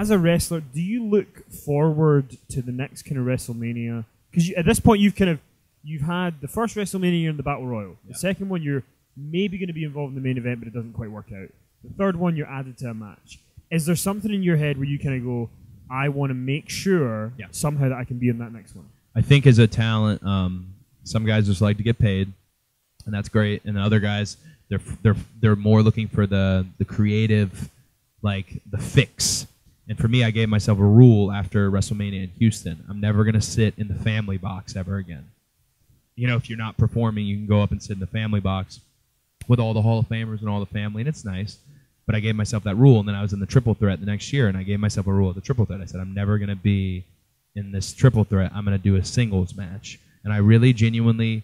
as a wrestler, do you look forward to the next kind of WrestleMania? Because at this point, you've kind of you've had the first WrestleMania you're in the Battle Royal. The second one, you're maybe going to be involved in the main event, but it doesn't quite work out. The third one, you're added to a match. Is there something in your head where you kind of go, I want to make sure Yeah. somehow that I can be in that next one? I think as a talent, um, some guys just like to get paid, and that's great. And other guys, they're they're they're more looking for the the creative, like the fix. And for me, I gave myself a rule after WrestleMania in Houston: I'm never gonna sit in the family box ever again. You know, if you're not performing, you can go up and sit in the family box with all the Hall of Famers and all the family, and it's nice. But I gave myself that rule, and then I was in the triple threat the next year, and I gave myself a rule at the triple threat. I said, I'm never gonna be in this triple threat, I'm going to do a singles match. And I really genuinely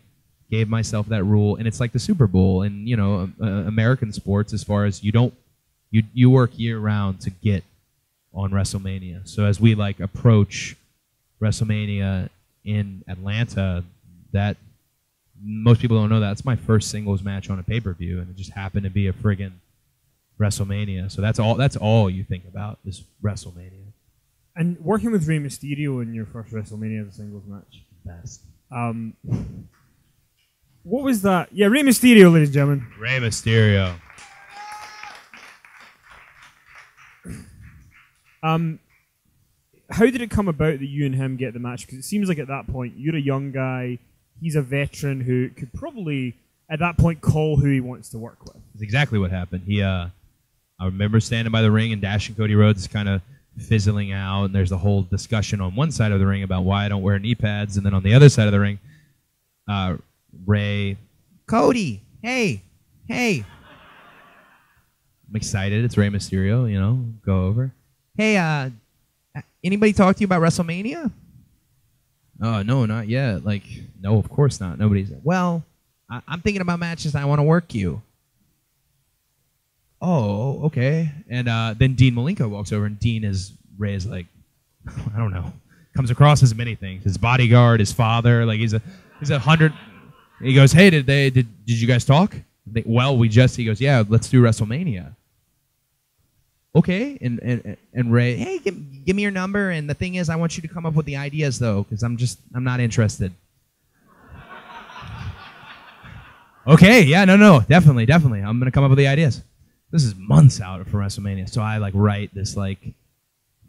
gave myself that rule. And it's like the Super Bowl and, you know, uh, American sports as far as you don't, you, you work year round to get on WrestleMania. So as we like approach WrestleMania in Atlanta, that most people don't know that. It's my first singles match on a pay per view. And it just happened to be a friggin' WrestleMania. So that's all, that's all you think about is WrestleMania. And working with Rey Mysterio in your first WrestleMania as a singles match. Best. Um, what was that? Yeah, Rey Mysterio, ladies and gentlemen. Rey Mysterio. Um, how did it come about that you and him get the match? Because it seems like at that point you're a young guy, he's a veteran who could probably at that point call who he wants to work with. That's exactly what happened. He, uh, I remember standing by the ring and Dash and Cody Rhodes kind of fizzling out, and there's a whole discussion on one side of the ring about why I don't wear knee pads, and then on the other side of the ring, uh, Rey, Cody, hey, hey. I'm excited. It's Rey Mysterio. You know, go over. Hey, uh, anybody talk to you about WrestleMania? Oh no, not yet. Like, no, of course not. Nobody's. Well, I- I'm thinking about matches. I want to work you. Oh, okay. And uh, then Dean Malenko walks over, and Dean is Rey is like, I don't know, comes across as many things. His bodyguard, his father, like he's a he's a hundred. He goes, Hey, did they did did you guys talk? They, well, we just. He goes, Yeah, let's do WrestleMania. Okay, and and and Rey, hey, give, give me your number. And the thing is, I want you to come up with the ideas though, because I'm just I'm not interested. Okay, yeah, no, no, definitely, definitely. I'm gonna come up with the ideas. This is months out for WrestleMania, so I like write this like,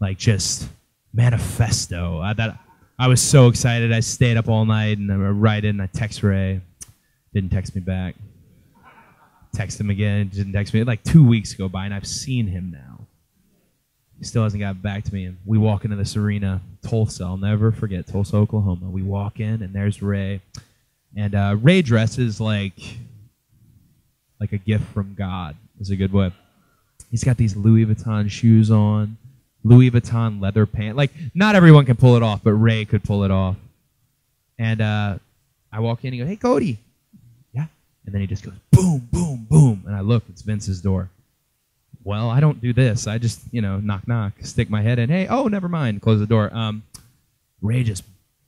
like just manifesto. I, that I was so excited. I stayed up all night and I write it. And I text Rey, didn't text me back. Text him again, didn't text me. Like two weeks go by, and I've seen him now. He still hasn't got back to me. And we walk into this arena, Tulsa. I'll never forget Tulsa, Oklahoma. We walk in, and there's Rey. And uh, Rey dresses like like a gift from God. Is a good way. He's got these Louis Vuitton shoes on, Louis Vuitton leather pants. Like not everyone can pull it off, but Rey could pull it off. And uh, I walk in and go, "Hey, Cody." Yeah. And then he just goes, "Boom, boom, boom," and I look. It's Vince's door. Well, I don't do this. I just, you know, knock, knock, stick my head in. Hey, oh, never mind. Close the door. Um, Rey just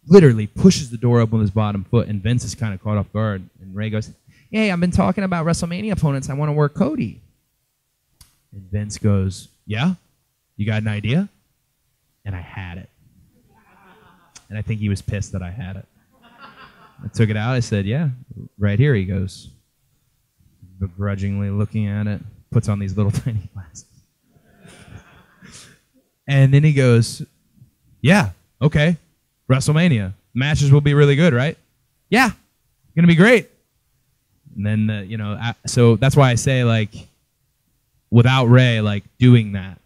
literally pushes the door open with his bottom foot, and Vince is kind of caught off guard. And Rey goes, Hey, I've been talking about WrestleMania opponents. I want to work Cody. And Vince goes, Yeah? You got an idea? And I had it. And I think he was pissed that I had it. I took it out. I said, Yeah, right here. He goes, begrudgingly looking at it, puts on these little tiny glasses. And then he goes, Yeah, okay. WrestleMania. Matches will be really good, right? Yeah, gonna be great. And then, uh, you know, so that's why I say, like, without Rey, like, doing that,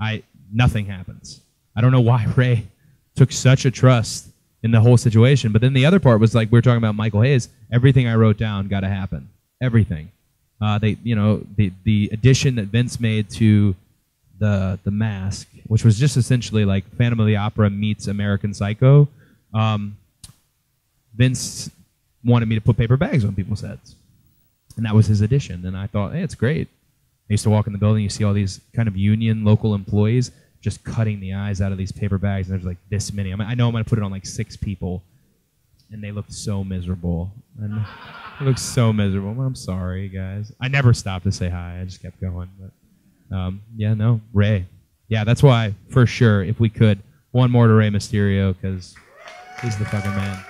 I nothing happens. I don't know why Rey took such a trust in the whole situation. But then the other part was like we were talking about Michael Hayes. Everything I wrote down got to happen. Everything. Uh, they, you know, the the addition that Vince made to the the mask, which was just essentially like Phantom of the Opera meets American Psycho. Um, Vince wanted me to put paper bags on people's heads, and that was his addition. And I thought, hey, it's great. I used to walk in the building, you see all these kind of union local employees just cutting the eyes out of these paper bags, and there's like this many. I, mean, I know I'm going to put it on like six people, and they looked so miserable. And looked so miserable. I'm sorry, guys. I never stopped to say hi. I just kept going. But um, yeah, no, Rey, yeah, that's why for sure if we could one more to Rey Mysterio because he's the fucking man.